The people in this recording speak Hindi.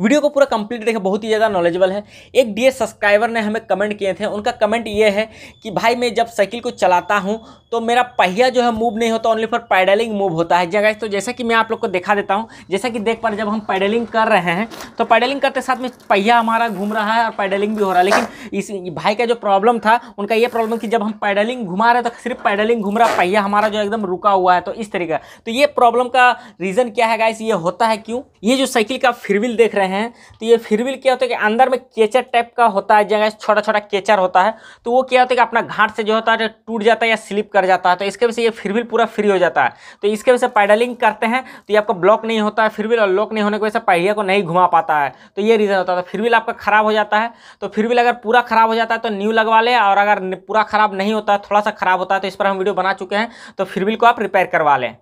वीडियो को पूरा कंप्लीट देखें, बहुत ही ज़्यादा नॉलेजेबल है। एक डी सब्सक्राइबर ने हमें कमेंट किए थे, उनका कमेंट ये है कि, भाई, मैं जब साइकिल को चलाता हूँ तो मेरा पहिया जो है मूव नहीं होता ओनली फॉर पैडलिंग मूव होता है। जगह तो जैसा कि मैं आप लोग को दिखा देता हूँ, जैसा कि देख पा रहे जब हम पैडलिंग कर रहे हैं तो पैडलिंग करते साथ में पहिया हमारा घूम रहा है और पैडलिंग भी हो रहा है। लेकिन इस भाई का जो प्रॉब्लम था, उनका ये प्रॉब्लम कि जब हम पैडलिंग घुमा रहे तो सिर्फ़ पैडलिंग घूम रहा पहिया हमारा जो एकदम रुका हुआ है तो इस तरीका तो ये प्रॉब्लम का रीज़न क्या है गाइस ये होता है क्यों? ये जो साइकिल का फिरविल देख रहे हैं तो ये फिरविल क्या होता है कि अंदर में केचर टाइप का होता है, जगह छोटा छोटा केचर होता है तो वो क्या होता है कि अपना घाट से जो होता है, टूट जाता है या स्लिप कर जाता है तो इसके वजह से ये फिरविल पूरा फ्री हो जाता है। तो इसके वजह से पैडलिंग करते हैं तो ये आपका ब्लॉक नहीं होता है फिरविल और लॉक नहीं होने की वजह से पहिया को नहीं घुमा पाता है तो ये रीज़न होता है। फिर फिरविल आपका खराब हो जाता है तो फिरविल अगर पूरा खराब हो जाता है तो न्यू लगवा ले, और अगर पूरा खराब नहीं होता है थोड़ा सा खराब होता है तो इस पर हम वीडियो बना चुके हैं तो फिरविल को आप रिपेयर करवा लें।